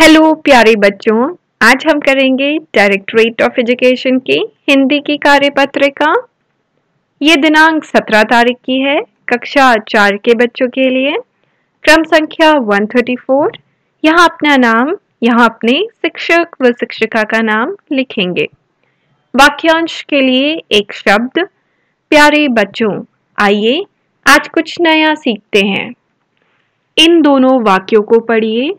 Hello प्यारे बच्चों। आज हम करेंगे डायरेक्टरेट ऑफ़ एजुकेशन की हिंदी की कार्यपत्रिका ये दिनांक 17 तारीख की है, कक्षा चार के बच्चों के लिए। क्रम संख्या 134 यहाँ अपना नाम, यहाँ अपने शिक्षक व शिक्षिका का नाम लिखेंगे। वाक्यांश के लिए एक शब्द। प्यारे बच्चों, आइए आज कुछ नया सीखते हैं। इन दोनों वाक्यों को पढ़िए।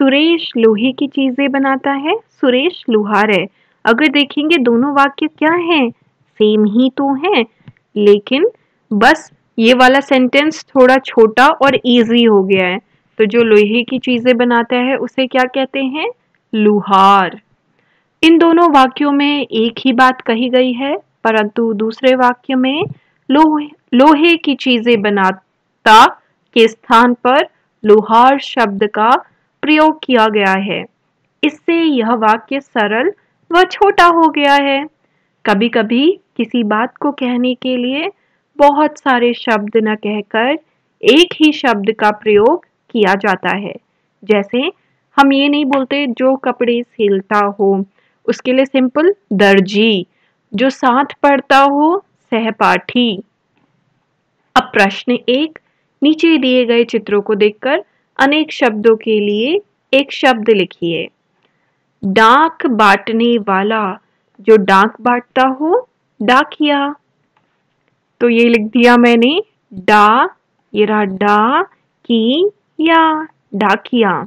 सुरेश लोहे की चीज़ें बनाता है, सुरेश लुहार है। अगर देखेंगे दोनों वाक्य क्या हैं सेम ही तो हैं, लेकिन बस ये वाला सेंटेंस थोड़ा छोटा और इजी हो गया है। तो जो लोहे की चीज़ें बनाता है, उसे क्या कहते हैं? लुहार। इन दोनों वाक्यों में एक ही बात कही गई है, परंतु दूसरे वाक्य में लोहे लोहे की चीज़ें बनाता के स्थान पर लोहार शब्द का प्रयोग किया गया है। इससे यह वाक्य सरल व छोटा हो गया है। कभी कभी किसी बात को कहने के लिए बहुत सारे शब्द न कहकर एक ही शब्द का प्रयोग किया जाता है। जैसे, हम ये नहीं बोलते जो कपड़े सिलता हो, उसके लिए सिंपल दर्जी, जो साथ पढ़ता हो, सहपाठी। अब प्रश्न एक, नीचे दिए गए चित्रों को देखकर अनेक शब्दों के लिए एक शब्द लिखिए। डाक बांटने वाला जो डाक बांटता हो, डाकिया। तो ये लिख दिया मैंने, डा, ये रहा डा, की, या, डाकिया।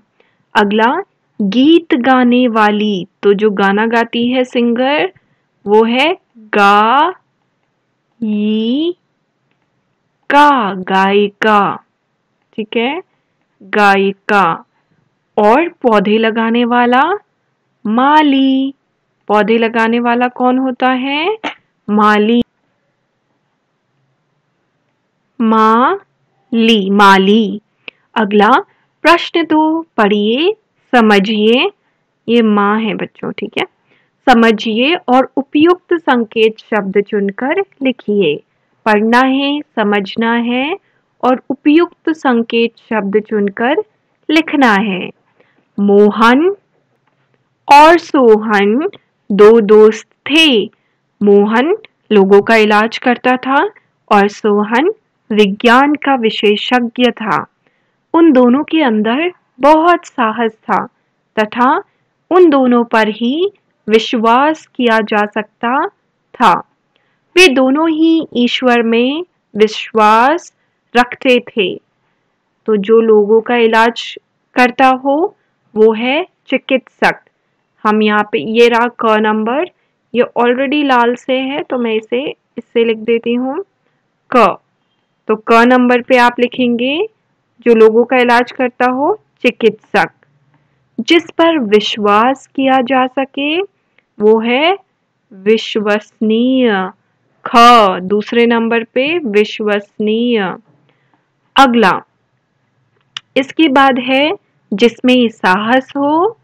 अगला, गीत गाने वाली तो जो गाना गाती है सिंगर, वो है गा ई का, गायिका। ठीक है? गायिका और पौधे लगाने वाला माली। पौधे लगाने वाला कौन होता है? माली। माली। माली। अगला प्रश्न दो पढ़िए, समझिए। ये माँ है बच्चों, ठीक है? समझिए और उपयुक्त संकेत शब्द चुनकर लिखिए। पढ़ना है, समझना है और उपयुक्त संकेत शब्द चुनकर लिखना है। मोहन और सोहन दो दोस्त थे। मोहन लोगों का इलाज करता था और सोहन विज्ञान का विशेषज्ञ था। उन दोनों के अंदर बहुत साहस था तथा उन दोनों पर ही विश्वास किया जा सकता था। वे दोनों ही ईश्वर में विश्वास रखते थे। तो जो लोगों का इलाज करता हो, वो है चिकित्सक। हम यहाँ पे, ये रहा क नंबर। ये ऑलरेडी लाल से है तो मैं इसे, इससे लिख देती हूँ। क। तो क नंबर पे आप लिखेंगे, जो लोगों का इलाज करता हो, चिकित्सक। जिस पर विश्वास किया जा सके, वो है विश्वसनीय। ख, दूसरे नंबर पे विश्वसनीय। अगला। इसके बाद है, जिसमें साहस हो,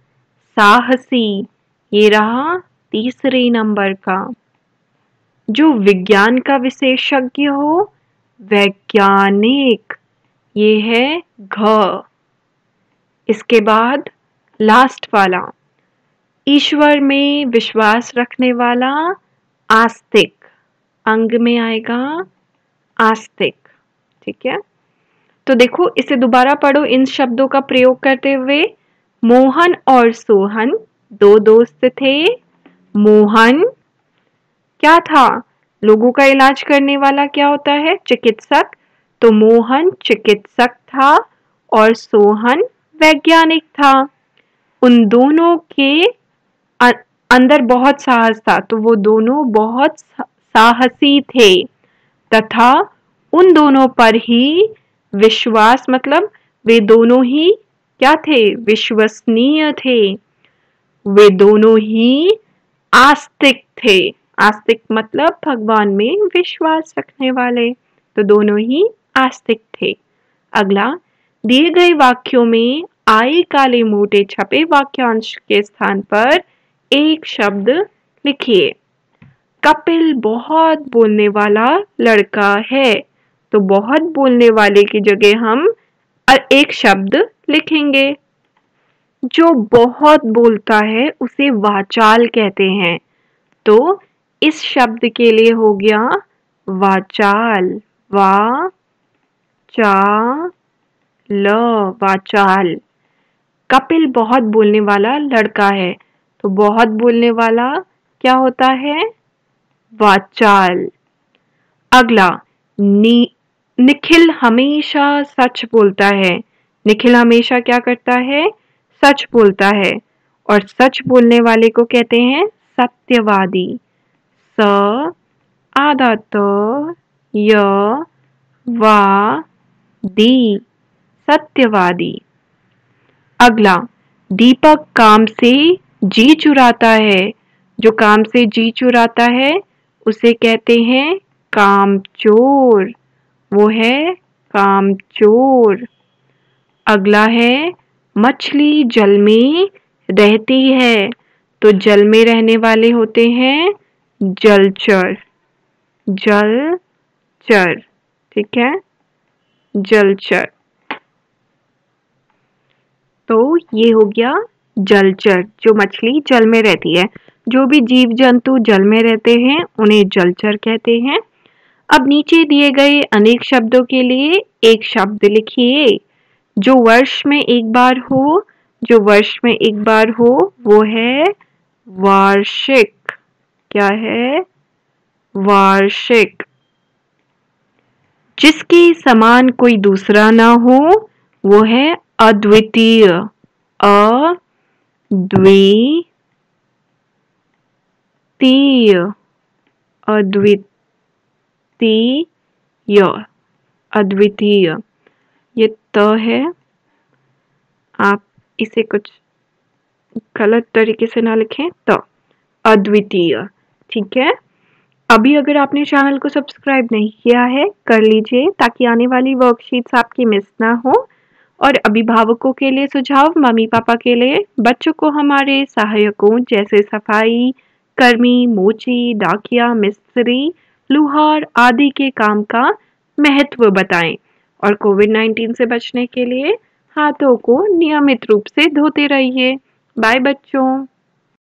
साहसी। ये रहा तीसरे नंबर का। जो विज्ञान का विशेषज्ञ हो, वैज्ञानिक। ये है घ। इसके बाद लास्ट वाला। ईश्वर में विश्वास रखने वाला आस्तिक। अंग में आएगा आस्तिक। ठीक है? तो देखो, इसे दोबारा पढ़ो, इन शब्दों का प्रयोग करते हुए। मोहन और सोहन दो दोस्त थे। मोहन, क्या था? लोगों का इलाज करने वाला क्या होता है? चिकित्सक। तो मोहन चिकित्सक था और सोहन वैज्ञानिक था। उन दोनों के अंदर बहुत साहस था तो वो दोनों बहुत साहसी थे। तथा उन दोनों पर ही विश्वास मतलब वे दोनों ही क्या थे? विश्वसनीय थे। वे दोनों ही आस्तिक थे। आस्तिक मतलब भगवान में विश्वास रखने वाले। तो दोनों ही आस्तिक थे। अगला, दिए गए वाक्यों में आई काले मोटे छपे वाक्यांश के स्थान पर एक शब्द लिखिए। कपिल बहुत बोलने वाला लड़का है। तो बहुत बोलने वाले की जगह हम एक शब्द लिखेंगे। जो बहुत बोलता है उसे वाचाल कहते हैं। तो इस शब्द के लिए हो गया वाचाल। वा चा ल वाचाल। कपिल बहुत बोलने वाला लड़का है। तो बहुत बोलने वाला क्या होता है? वाचाल। अगला नि, निखिल हमेशा सच बोलता है। निखिल हमेशा क्या करता है? सच बोलता है। और सच बोलने वाले को कहते हैं सत्यवादी। स आधा तो य, वा, दी। सत्यवादी। अगला, दीपक काम से जी चुराता है। जो काम से जी चुराता है, उसे कहते हैं काम चोर वो है कामचोर। अगला है, मछली जल में रहती है तो जल में रहने वाले होते हैं जलचर। जलचर, ठीक है? जलचर। तो ये हो गया जलचर, जो मछली जल में रहती है। जो भी जीव जंतु जल में रहते हैं, उन्हें जलचर कहते हैं। अब नीचे दिए गए अनेक शब्दों के लिए एक शब्द लिखिए। जो वर्ष में एक बार हो, जो वर्ष में एक बार हो, वो है वार्षिक। क्या है? वार्षिक। जिसके समान कोई दूसरा ना हो, वो है अद्वितीय। अद्वितीय। अद्वितीय। अद्वितीय। ये त है। आप इसे कुछ गलत तरीके से ना लिखें। तो अद्वितीय। ठीक है? अभी अगर आपने चैनल को सब्सक्राइब नहीं किया है, कर लीजिए ताकि आने वाली वर्कशीट्स आपकी मिस ना हो। और अभिभावकों के लिए सुझाव, मम्मी पापा के लिए, बच्चों को हमारे सहायकों जैसे सफ़ाई, कर्मी, मोची, डाकिया, मिस्त्री लुहार आदि के काम का महत्व बताएँ और कोविड 19 से बचने के लिए हाथों को नियमित रूप से धोते रहिए। बाय बच्चों।